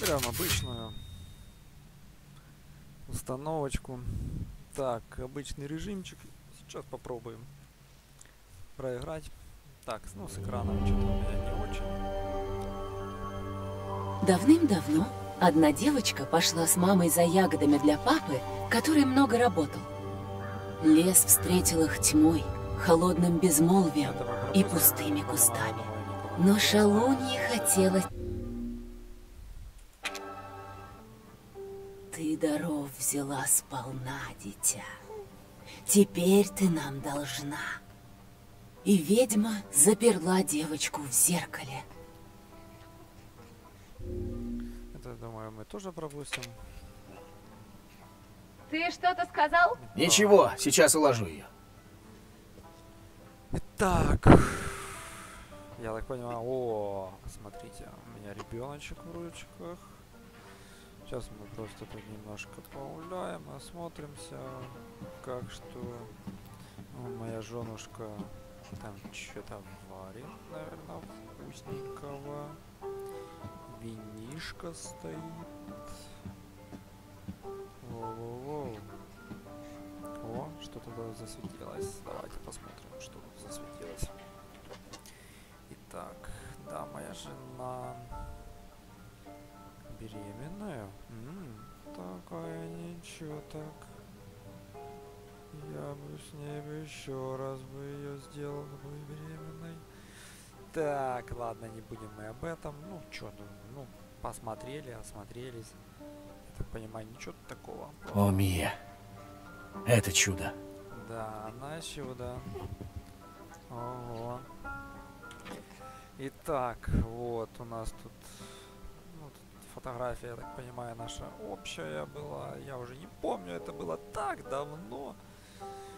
Прям обычную установочку. Так, обычный режимчик. Сейчас попробуем проиграть. Так, ну с экраном что-то у меня не очень. Давным-давно одна девочка пошла с мамой за ягодами для папы, который много работал. Лес встретил их тьмой, холодным безмолвием и пустыми кустами. Но Шалунье хотелось... Ты даров взяла сполна, дитя. Теперь ты нам должна. И ведьма заперла девочку в зеркале. Это, думаю, мы тоже пропустим. Ты что-то сказал? Ничего, сейчас уложу ее. Итак, я так понимаю, о, смотрите, у меня ребеночек в ручках. Сейчас мы просто тут немножко погуляем, осмотримся, как что. О, моя женушка там что-то варит, наверное, вкусненького. Винишка стоит. Воу-воу-воу. О, что-то засветилось. Давайте посмотрим, ничего так. Я бы с ней бы еще раз бы ее сделал бы беременной. Так, ладно, не будем мы об этом. Ну, что, ну, ну, посмотрели, осмотрелись. Я так понимаю, ничего такого. О, Мия, это чудо. Да, она чудо. Ого. Итак, вот у нас тут, ну, тут фотография, я так понимаю, наша общая была. Я уже не помню, это было так давно,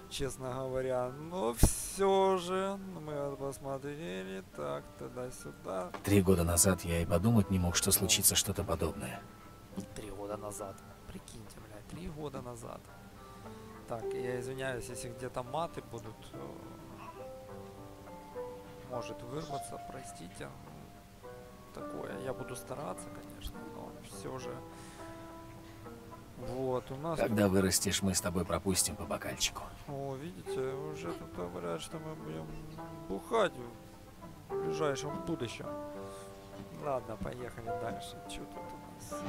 честно говоря. Но все же мы посмотрели, так, туда-сюда. Три года назад я и подумать не мог, что случится что-то подобное. Три года назад. Прикиньте, блядь, три года назад. Так, я извиняюсь, если где-то маты будут, э, может вырваться, простите. Такое, я буду стараться, конечно, но все же. Вот, у нас... Когда вырастешь, мы с тобой пропустим по бокальчику. О, видите, уже тут говорят, что мы будем бухать в ближайшем будущем. Ладно, поехали дальше. Что тут у нас?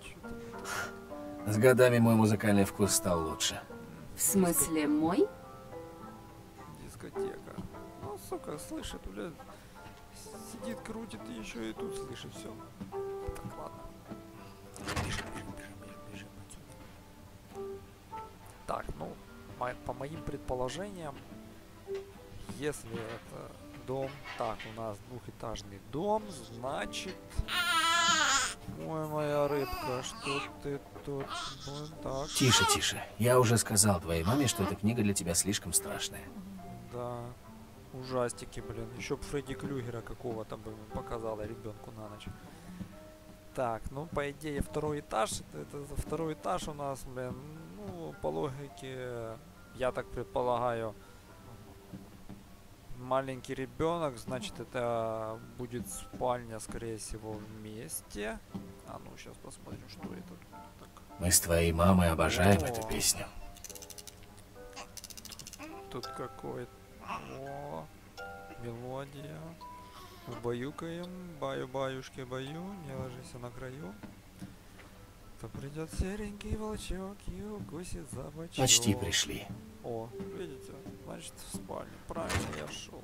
Чё тут? С годами мой музыкальный вкус стал лучше. В смысле, мой? Дискотека. Ну, сука, слышит, блядь. Сидит, крутит еще и тут слышит все. Так, ладно. Бежим, бежим, бежим, бежим, бежим отсюда. Так, ну, по моим предположениям, если это дом, так, у нас двухэтажный дом, значит... Ой, моя рыбка, что ты тут? Ну, так. Тише, тише. Я уже сказал твоей маме, что эта книга для тебя слишком страшная. Да, ужастики, блин. Еще б Фредди Клюгера какого-то бы показала ребенку на ночь. Так, ну по идее второй этаж, это, второй этаж у нас, блин, ну по логике, я так предполагаю, маленький ребенок, значит это будет спальня, скорее всего, вместе. А ну сейчас посмотрим, что это тут. Мы с твоей мамой обожаем О. эту песню. Тут какой О, мелодия. Убаюкаем, баю-баюшки, баю, не ложись на краю. То придет серенький волчок и укусит за бочок. Почти пришли. О, видите, значит в спальне. Правильно я шел.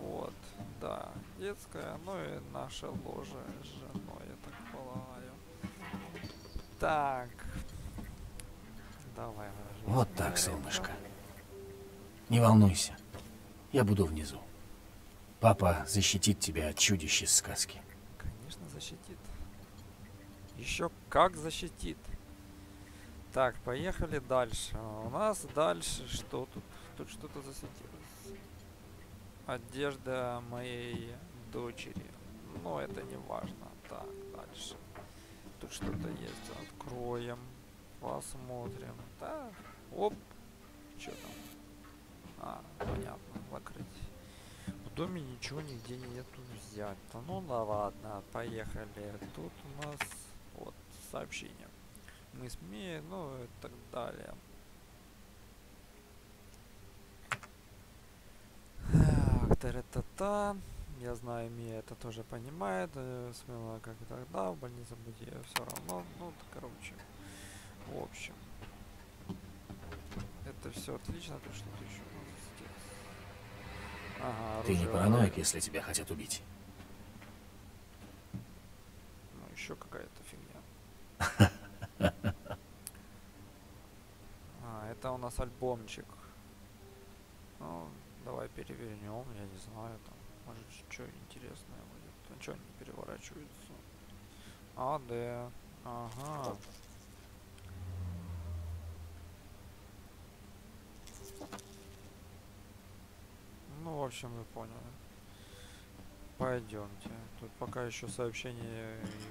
Вот, да, детская, ну и наша ложа с женой, я так полагаю. Так. Давай. Вот так, солнышко. Не волнуйся. Я буду внизу. Папа защитит тебя от чудищ из сказки. Конечно, защитит. Еще как защитит. Так, поехали дальше. У нас дальше что тут? Тут что-то засветилось. Одежда моей дочери. Но это не важно. Так, дальше. Тут что-то есть. Откроем. Посмотрим. Так. Оп. Что там? А, понятно. Закрыть. доме ничего нигде нету взять. Ну да ладно, поехали. Тут у нас вот сообщение. Мы смеем, ну и так далее. Так, та-ра-та-та. Я знаю, Мия это тоже понимает. э, Смело, как и тогда, в больнице будет все равно. Ну, короче. В общем. Это все отлично. Ты что-то еще у нас здесь? Ага, Ты не параноик, если тебя хотят убить. Ну, еще какая-то фигня. А, это у нас альбомчик. Ну, давай перевернем, я не знаю, там, может, что интересное будет. А что не переворачивается? А, да. Ага. Ну, в общем, вы поняли. Пойдемте. Тут пока еще сообщений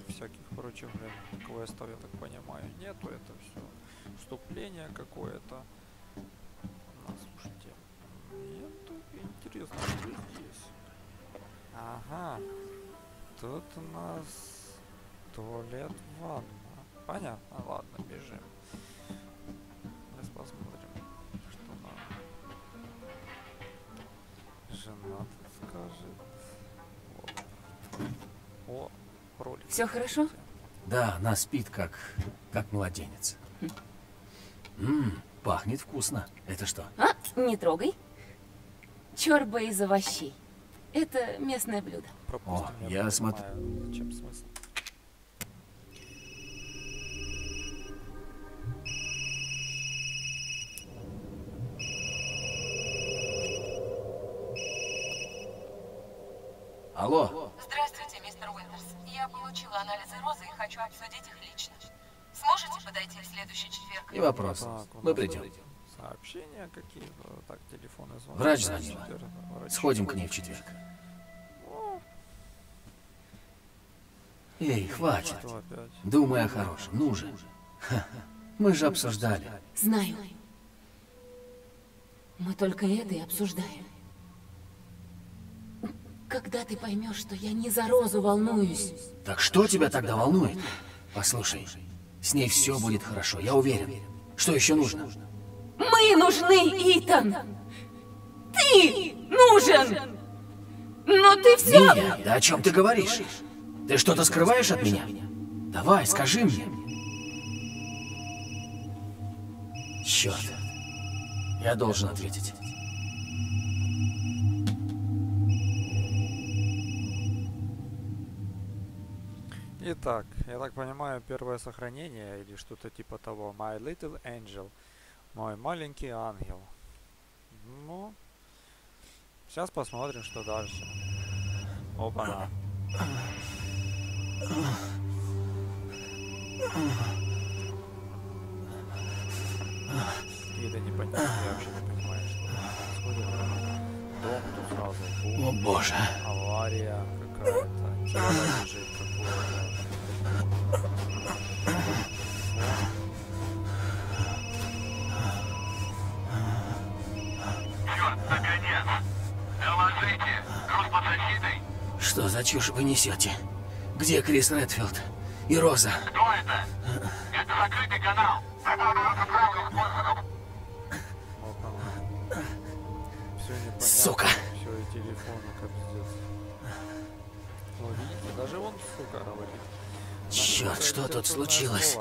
и всяких прочих, блин, квестов, я так понимаю, нету. Это все вступление какое-то. Ну, слушайте. Мне тут интересно, что здесь. Ага. Тут у нас туалет, ванна. Понятно, ладно, бежим. Сейчас посмотрим, жена тут скажет. О, ролик. Всё хорошо? Да, она спит, как, как младенец. Ммм, пахнет вкусно. Это что? А, не трогай. Чорба из овощей. Это местное блюдо. Пропустим, я не смотрю- понимаю, Зачем смысл? Алло, Здравствуйте, мистер Уинтерс. Я получила анализы розы и хочу обсудить их лично. Сможете подойти в следующий четверг? не вопрос. Так, Мы придем. Сообщения какие-то. Так, телефоны звонят. Врач звонила. врач. Сходим к ней в четверг. О, Эй, хватит. Думай о хорошем. Ну же. Ха, Мы же обсуждали. Знаю. Мы только это и обсуждаем. Когда ты поймешь, что я не за розу волнуюсь? Так что тебя тогда волнует? Послушай, с ней все будет хорошо, я уверен. Что еще нужно? Мы нужны, Итан! Ты нужен! Но ты все... Мия, да о чем ты говоришь? Ты что-то скрываешь от меня? Давай, скажи мне. Черт. Я должен ответить. Итак, я так понимаю, первое сохранение или что-то типа того. My little angel. Мой маленький ангел. Ну, сейчас посмотрим, что дальше. Опа-на. Какие-то непонятные, я вообще не понимаю, что происходит. Дом тут сразу. бум. О боже. Авария какая-то. Тело лежит какое-то. Что за чушь вы несете? Где Крис Редфилд? И Роза? Кто это? Это закрытый канал! Сука. Все и телефону капздец. Ну, видите, даже он, сука, говорит. Черт, что тут случилось?